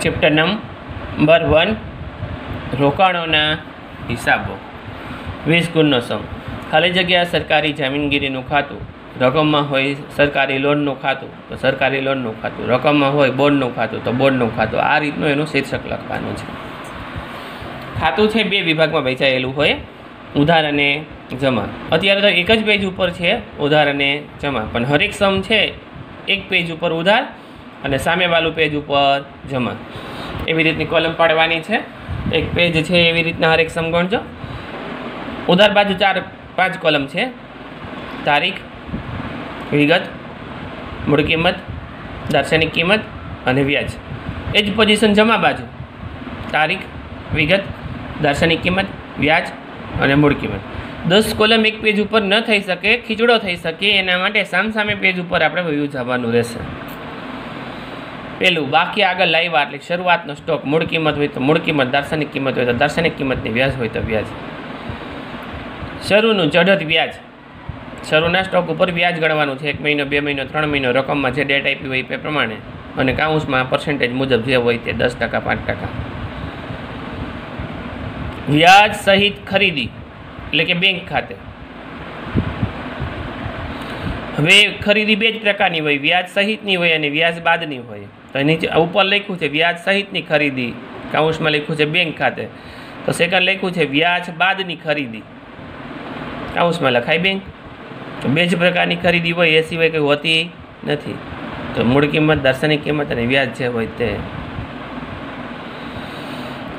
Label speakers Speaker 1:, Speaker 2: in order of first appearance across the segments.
Speaker 1: Chapter number one રોકાણોના હિસાબો. વીસ ગુણનો સમ ખાલી જગ્યા સરકારી જામીનગીરીનું ખાતું. રકમમાં હોય સરકારી લોનનું ખાતું, તો સરકારી લોનનું ખાતું. રકમમાં હોય બોન્ડનું ખાતું, તો બોન્ડનું ખાતું. આ રીતનું એનું શીર્ષક લખવાનું છે. ખાતું છે બે વિભાગમાં વહેંચાયેલું હોય. ઉધાર અને જમા. અત્યારે તો એક જ પેજ ઉપર છે, ઉધાર અને જમા. પણ હરેક સમ છે, એક પેજ ઉપર ઉધાર અને સામેવાળું પેજ ઉપર જમા. એવી રીતની કોલમ પાડવાની છે. એક પેજ છે એવી રીતના હરેક સમગણજો. ઉધાર બાજુ ચાર પાંચ કોલમ છે. તારીખ, વિગત, મૂળ કિંમત, દાર્શનિક કિંમત અને વ્યાજ. એ જ પોઝિશન જમા બાજુ. તારીખ, વિગત, દાર્શનિક કિંમત, વ્યાજ અને મૂળ કિંમત. દસ કોલમ એક પેજ ઉપર ન થઈ શકે, ખીચડો થઈ શકે, એના માટે સામસામે પેજ ઉપર આપણે વયું જવાનું રહેશે. પેલું બાકી આગળ લાવ્યા એટલે શરૂઆતનો સ્ટોક મૂળ કિંમત હોય તો મૂળ કિંમત, દાર્શનિક કિંમત હોય તો દાર્શનિક કિંમતની વ્યાજ હોય તો વ્યાજ. શરૂનું ચઢત વ્યાજ. શરૂના સ્ટોક ઉપર વ્યાજ ગણવાનું છે એક મહિનો, બે મહિનો, ત્રણ મહિનો રકમમાં જે ડેટ આપી હોય એ પ્રમાણે. અને કાઉન્સમાં પર્સન્ટેજ મુજબ જે હોય તે દસ ટકા, પાંચ ટકા. વ્યાજ સહિત ખરીદી, એટલે કે બેંક ખાતે. હવે ખરીદી બે જ પ્રકારની હોય. વ્યાજ સહિતની હોય અને વ્યાજ બાદની હોય. તો નીચે ઉપર લખ્યું છે, વ્યાજ સહિતની ખરીદી. કાઉન્સમાં લખ્યું છે, બેંક ખાતે. તો સેકન્ડ લખ્યું છે, વ્યાજ બાદની ખરીદી. કાઉન્સમાં લખાય બેંક. તો બે જ પ્રકારની ખરીદી હોય, એ સિવાય કંઈ હોતી નથી. તો મૂળ કિંમત, દર્શનિક કિંમત અને વ્યાજ જે હોય તે.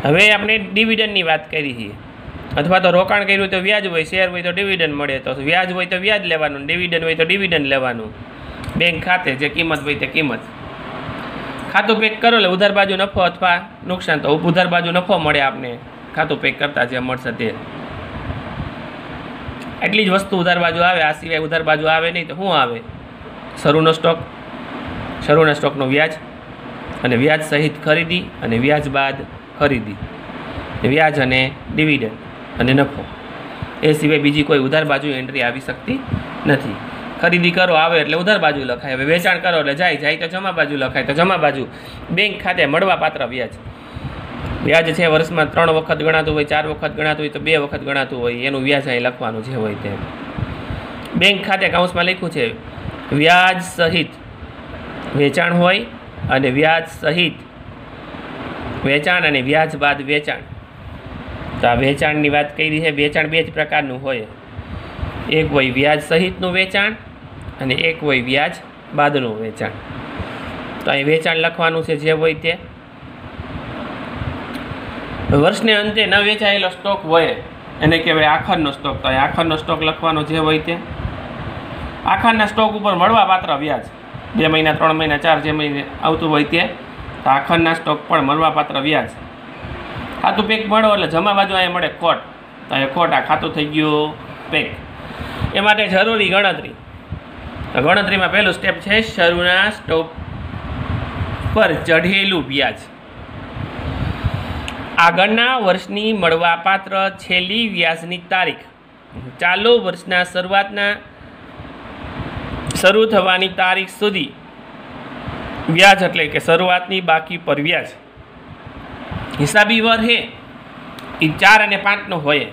Speaker 1: હવે આપણે ડિવિડન્ડની વાત કરી છીએ. અથવા તો રોકાણ કર્યું તો વ્યાજ હોય, શેર હોય તો ડિવિડન્ડ મળે. તો વ્યાજ હોય તો વ્યાજ લેવાનું, ડિવિડન્ડ હોય તો ડિવિડન્ડ લેવાનું. બેંક ખાતે જે કિંમત હોય તે કિંમત. ખાતું પેક કરો એટલે ઉધાર બાજુ નફો અથવા નુકસાન તો ઉધાર બાજુ નફો મળે આપને. ખાતું પેક કરતા જે મળશે તે. એટલી જ વસ્તુ ઉધાર બાજુ આવે, આ સિવાય ઉધાર બાજુ આવે નહીં તો શું આવે? શરૂનો સ્ટોક શરૂના સ્ટોકનો વ્યાજ અને વ્યાજ સહિત ખરીદી અને વ્યાજ બાદ ખરીદી. વ્યાજ અને ડિવિડન્ડ અને નફો. એ સિવાય બીજી કોઈ ઉધાર બાજુ એન્ટ્રી આવી શકતી નથી. ખરીદી કરો, આવે એટલે ઉધાર બાજુ લખાય. હવે વેચાણ કરો એટલે જાય જાય તો જમા બાજુ લખાય. તો જમા બાજુ બેંક ખાતે મળવા પાત્ર વ્યાજ. વ્યાજ છે વર્ષમાં ત્રણ વખત ગણાતું હોય, ચાર વખત ગણાતું હોય, તો બે વખત ગણાતું હોય. એનું વ્યાજ અહીં લખવાનું જે હોય તે બેંક ખાતે કાઉન્સમાં લખ્યું છે, વ્યાજ સહિત વેચાણ હોય અને વ્યાજ સહિત વેચાણ અને વ્યાજ બાદ વેચાણ. તો આ વેચાણની વાત કરી છે, વેચાણ બે જ પ્રકારનું હોય. એક હોય વ્યાજ સહિતનું વેચાણ અને એક હોય વ્યાજ બાદનું વેચાણ. તો અહીં વેચાણ લખવાનું છે જે હોય તે. વર્ષને અંતે ન વેચાયેલો સ્ટોક હોય એને કહેવાય આખરનો સ્ટોક તો અહીં આખરનો સ્ટોક લખવાનો જે હોય તે. આખરના સ્ટોક ઉપર મળવા પાત્ર વ્યાજ. બે મહિના, ત્રણ મહિના, ચાર જે મહિને આવતું હોય તે. તો આખરના સ્ટોક પણ મળવા પાત્ર વ્યાજ. ખાતું પેક મળો એટલે જમા બાજુ અહીંયા મળે ખોટ. તો અહીંયા ખોટ આ ખાતું થઈ ગયું પેક. એ માટે જરૂરી ગણતરી. ગણતરીમાં પહેલું સ્ટેપ છે શરૂના સ્ટોક પર ચઢેલું વ્યાજ. આગળના વર્ષની મળવાપાત્ર છેલ્લી વ્યાજની તારીખ. ચાલુ વર્ષના શરૂઆતના શરૂ થવાની તારીખ સુધી વ્યાજ એટલે કે શરૂઆતની બાકી પર વ્યાજ. હિસાબી વર હે એ ચાર અને પાંચનો હોય.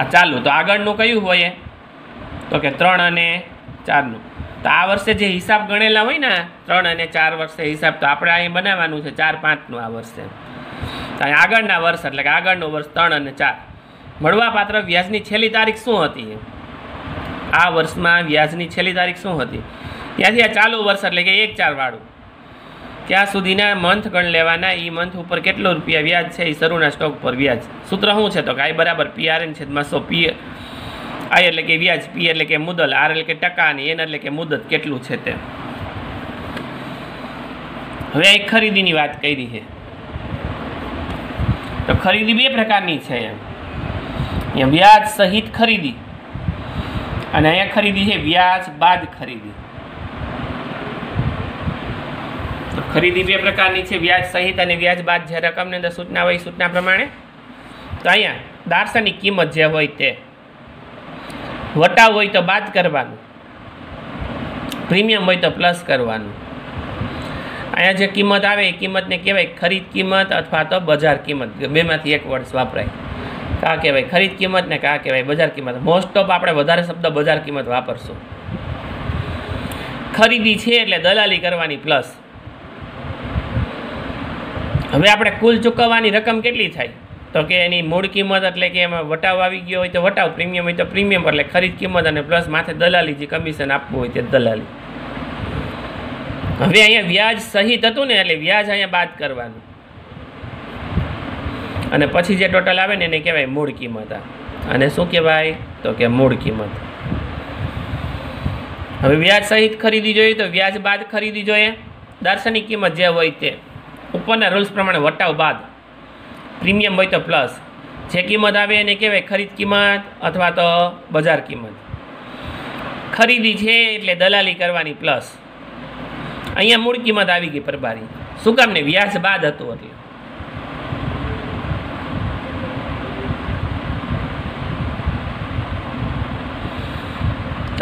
Speaker 1: આ ચાલુ, તો આગળનું કયું હોય? તો કે ત્રણ અને ચારનું. તો આ વર્ષે જે હિસાબ ગણેલા હોય ને, ત્રણ અને ચાર વર્ષે હિસાબ, તો આપણે અહીં બનાવવાનું છે ચાર પાંચનું આ વર્ષે. તો આગળના વર્ષ, એટલે કે આગળનું વર્ષ ત્રણ અને ચાર. મળવાપાત્ર વ્યાજની છેલ્લી તારીખ શું હતી? આ વર્ષમાં વ્યાજની છેલ્લી તારીખ શું હતી? ત્યાંથી આ ચાલુ વર્ષ, એટલે કે એક ચાર વાળું. ત્યાં સુધીના મંથ ગણ લેવાના એ મંથ ઉપર કેટલો રૂપિયા વ્યાજ છે એ શરૂના સ્ટોક પર વ્યાજ. સૂત્ર શું છે? તો કાંઈ બરાબર પીઆરએન છે સો પી આઈ એટલે કે વ્યાજ, પી એટલે કે મુદલ, આર એટલે કે ટકા અને એન એટલે કે મુદત, કેટલું છે તે? હવે એક ખરીદીની વાત કરી છે. તો ખરીદી બે પ્રકારની છે એમ. અહીંયા વ્યાજ સહિત ખરીદી અને અહીંયા ખરીદી છે વ્યાજ બાદ ખરીદી. તો ખરીદી બે પ્રકારની છે, વ્યાજ સહિત અને વ્યાજ બાદ. જે રકમની અંદર સૂચના હોય સૂચના પ્રમાણે. તો અહીંયા દાર્શનિક કિંમત જે હોય તે વટાવ હોય તો બાદ કરવાનું. પ્રીમિયમ હોય તો પ્લસ કરવાનું. અહીંયા જે કિંમત આવે એ કિંમતને કહેવાય ખરીદ કિંમત અથવા તો બજાર કિંમત. બેમાંથી એક વર્ષ વાપરાય. કા કહેવાય ખરીદ કિંમત ને કા કહેવાય બજાર કિંમત. મોસ્ટ ઓફ આપણે વધારે શબ્દ બજાર કિંમત વાપરશું. ખરીદી છે એટલે દલાલી કરવાની પ્લસ હવે આપણે કુલ ચૂકવવાની રકમ કેટલી થાય? તો કે એની મૂળ કિંમત એટલે કે એમાં વટાવ આવી ગયો હોય તો વટાવ, પ્રીમિયમ હોય તો પ્રીમિયમ, એટલે ખરીદ કિંમત અને પ્લસ માથે દલાલી જે કમિશન આપવું હોય તે દલાલી. હવે અહીંયા વ્યાજ સહિત હતું ને એટલે વ્યાજ અહીંયા બાદ કરવાનું. અને પછી જે ટોટલ આવે ને એને કહેવાય મૂળ કિંમત અને શું કહેવાય? તો કે મૂળ કિંમત. હવે વ્યાજ સહિત ખરીદી જોઈએ તો વ્યાજ બાદ ખરીદી જોઈએ. દાર્શનિક કિંમત જે હોય તે. ઉપરના રૂલ્સ પ્રમાણે વટાવ બાદ. પ્રીમિયમ હોય તો પ્લસ. જે કિંમત આવે એને કહેવાય ખરીદ કિંમત અથવા તો બજાર કિંમત. ખરીદી છે એટલે દલાલી કરવાની પ્લસ. અહીંયા મૂળ કિંમત આવી ગઈ પરબારી. શું કામ ને, વ્યાજ બાદ હતું એટલે.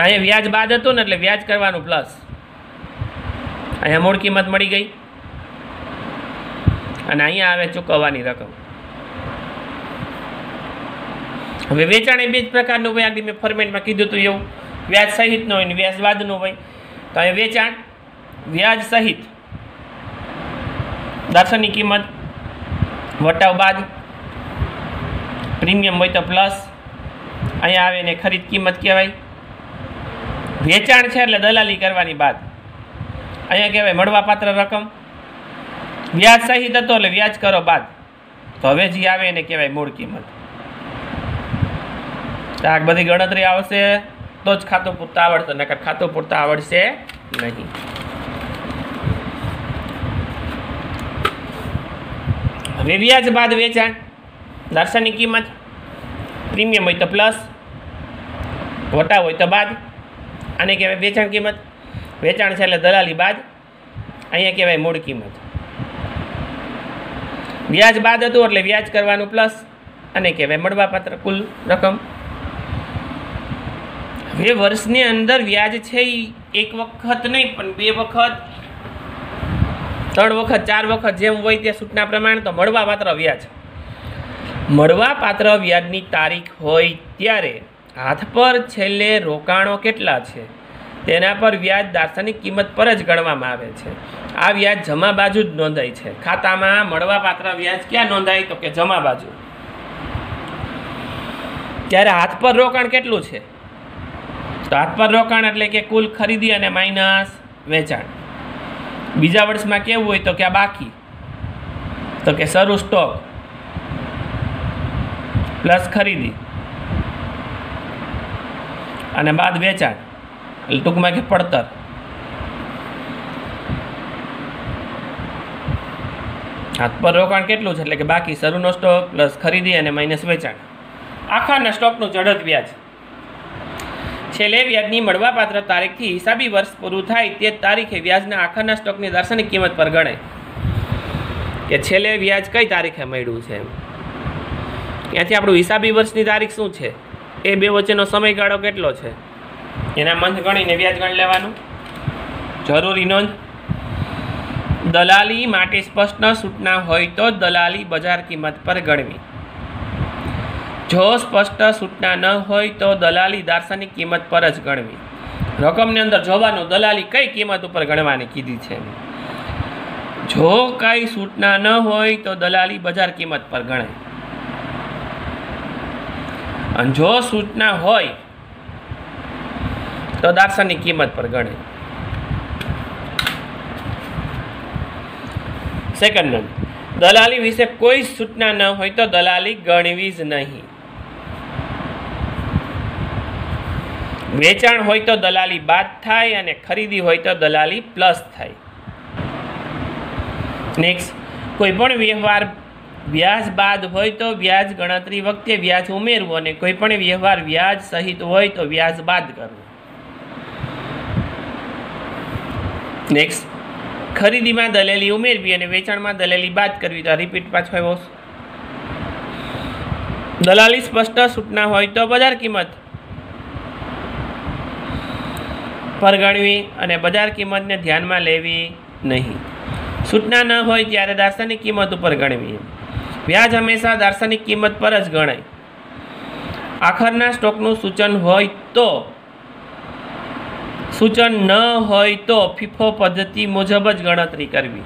Speaker 1: અહીંયા વ્યાજ બાદ હતું ને એટલે વ્યાજ કરવાનું પ્લસ. અહીંયા મૂળ કિંમત મળી ગઈ. અને અહીંયા આવે ચૂકવવાની રકમ. હવે વેચાણ એ બે જ પ્રકારનું હોય. આગળ મેં ફોર્મેટમાં કીધું હતું એવું. વ્યાજ સહિતનું હોય ને વ્યાજવાદનું હોય. તો અહીંયા વેચાણ, વ્યાજ સહિત. દર્શનની કિંમત, વટાવ બાદ. પ્રીમિયમ હોય તો પ્લસ. અહીંયા આવે ને ખરીદ કિંમત કહેવાય. વેચાણ છે એટલે દલાલી કરવાની બાદ. અહીંયા કહેવાય મળવાપાત્ર રકમ. વ્યાજ સહિત હતો એટલે વ્યાજ કરો બાદ. તો હવે જે આવે એને કહેવાય મૂળ કિંમત. આ બધી ગણતરી આવશે, તો જ ખાતું પૂરતા આવડશે, નકર ખાતું પૂરતા આવડશે નહીં. હવે વ્યાજ બાદ વેચાણ. દર્શનની કિંમત. પ્રીમિયમ હોય તો પ્લસ, વટા હોય તો બાદ. આને કહેવાય વેચાણ કિંમત. વેચાણ છે એટલે દલાલી બાદ. અહીંયા કહેવાય મૂળ કિંમત. વ્યાજ બાદ હતું એટલે વ્યાજ કરવાનું પ્લસ. અને કહેવાય મળવાપાત્ર કુલ રકમ. હવે વર્ષની અંદર વ્યાજ છે એ એક વખત નહીં, પણ બે વખત, ત્રણ વખત, ચાર વખત જેમ હોય તે સૂચના પ્રમાણે તો મળવાપાત્ર વ્યાજ. મળવાપાત્ર વ્યાજની તારીખ હોય ત્યારે હાથ પર છેલ્લે રોકાણો કેટલા છે? તેના પર વ્યાજ દાર્શનિક કિંમત પર જ ગણવામાં આવે છે. આ વ્યાજ જમા બાજુ જ નોંધાય છે. ખાતામાં મળવાપાત્ર વ્યાજ ક્યાં નોંધાય? તો કે જમા બાજુ. ત્યારે હાથ પર રોકાણ કેટલું છે? તો હાથ પર રોકાણ એટલે કે કુલ ખરીદી અને માઇનસ વેચાણ. બીજા વર્ષમાં કેવું હોય તો કે આ બાકી. તો કે શરૂ સ્ટોક. પ્લસ ખરીદી. અને બાદ વેચાણ. એટલે ટૂંકમાં કે પડતર. હાથ પર રોકાણ કેટલું છે? એટલે કે બાકી, શરૂનો સ્ટોક, પ્લસ ખરીદી અને માઇનસ વેચાણ. આખાના સ્ટોકનું ચડત વ્યાજ. છેલ્લે વ્યાજની મળવાપાત્ર તારીખથી હિસાબી વર્ષ પૂરું થાય તે તારીખે વ્યાજના આખરના સ્ટોકની દાર્શનિક કિંમત પર ગણાય. કે છેલ્લે વ્યાજ કઈ તારીખે મળ્યું છે ત્યાંથી આપણું હિસાબી વર્ષની તારીખ શું છે? એ બે વચ્ચેનો સમયગાળો કેટલો છે? એના મંથ ગણીને વ્યાજ ગણી લેવાનું. જરૂરી નોંધ, દલાલી માટે સ્પષ્ટ સૂચના હોય તો દલાલી બજાર કિંમત પર ગણવી. જો સ્પષ્ટ સૂચના ન હોય તો દલાલી દાર્શનિક કિંમત પર જ ગણવી. રકમની અંદર જોવાનું દલાલી કઈ કિંમત ઉપર ગણવાની કીધી છે? જો કઈ સૂચના ન હોય તો દલાલી બજાર કિંમત પર ગણાય અને જો સૂચના હોય તો દાર્શનિક કિંમત પર ગણે. સેકન્ડ નંબર દલાલી વિશે કોઈ સૂચના ન હોય તો દલાલી ગણવી જ નહીં. વેચાણ હોય તો દલાલી બાદ થાય અને ખરીદી હોય તો દલાલી પ્લસ થાય. નેક્સ્ટ કોઈ પણ વ્યવહાર વ્યાજ બાદ હોય તો વ્યાજ ગણતરી વખતે વ્યાજ ઉમેરવું અને કોઈ પણ વ્યવહાર વ્યાજ સહિત હોય તો વ્યાજ બાદ કરવું. નેક્સ્ટ ખરીદીમાં દલેલી ઉમેરવી અને વેચાણમાં દલેલી બાદ કરવી. તો રિપીટ પાછો આવ્યો. દલાલી સ્પષ્ટ સૂચના હોય તો બજાર કિંમત પર ગણવી અને બજાર કિંમતને ધ્યાનમાં લેવી નહીં. સૂચના ન હોય ત્યારે દાર્શનિક કિંમત ઉપર ગણવી. વ્યાજ હંમેશા દાર્શનિક કિંમત પર જ ગણાય. આખરના સ્ટોકનું સૂચન હોય તો, સૂચન ન હોય તો ફીફો પદ્ધતિ મુજબ જ ગણતરી કરવી.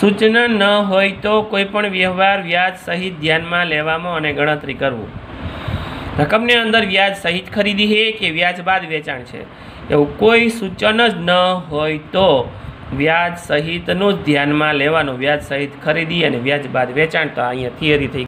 Speaker 1: સૂચના ન હોય તો કોઈપણ વ્યવહાર વ્યાજ સહિત ધ્યાનમાં લેવામાં અને ગણતરી કરવું. રકમની અંદર વ્યાજ સહિત ખરીદી છે કે વ્યાજ બાદ વેચાણ છે? એવું કોઈ સૂચન જ ન હોય તો વ્યાજ સહિતનું જ ધ્યાનમાં લેવાનું. વ્યાજ સહિત ખરીદી અને વ્યાજ બાદ વેચાણ તો અહીંયા થિયરી થઈ